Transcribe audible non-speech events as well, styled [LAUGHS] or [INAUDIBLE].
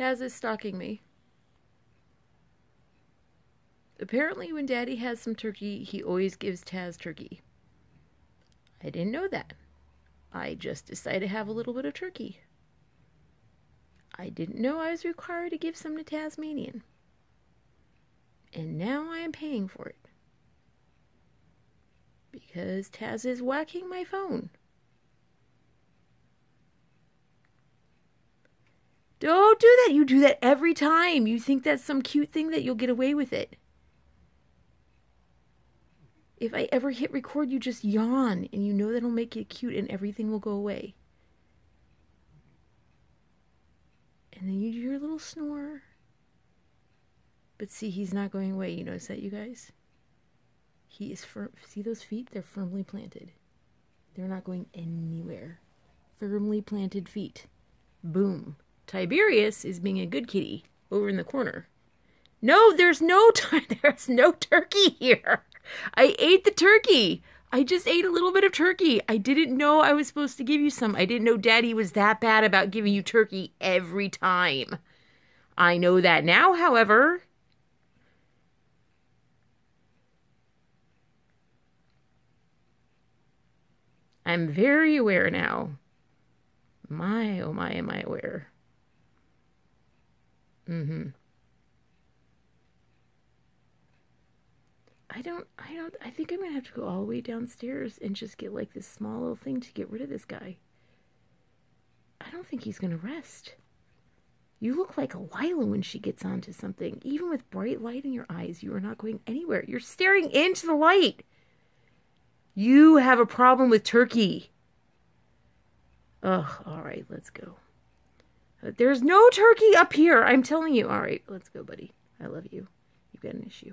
Taz is stalking me. Apparently, when Daddy has some turkey, he always gives Taz turkey. I didn't know that. I just decided to have a little bit of turkey. I didn't know I was required to give some to Tasmanian. And now I am paying for it. Because Taz is whacking my phone. Don't do that. You do that every time. You think that's some cute thing that you'll get away with it. If I ever hit record, you just yawn and you know that'll make it cute and everything will go away. And then you do your little snore. But see, he's not going away. You notice that, you guys? He is firm. See those feet? They're firmly planted. They're not going anywhere. Firmly planted feet. Boom. Tiberius is being a good kitty over in the corner. No, there's no. [LAUGHS] There's no turkey here. I ate the turkey. I just ate a little bit of turkey. I didn't know I was supposed to give you some. I didn't know Daddy was that bad about giving you turkey every time. I know that now, however. I'm very aware now. My, oh my, am I aware. Mm hmm. I don't, I don't, I think I'm gonna have to go all the way downstairs and just get like this small little thing to get rid of this guy. I don't think he's gonna rest. You look like a Lila when she gets onto something. Even with bright light in your eyes, you are not going anywhere. You're staring into the light. You have a problem with turkey. Ugh, all right, let's go. There's no turkey up here. I'm telling you. All right, let's go, buddy. I love you. You've got an issue.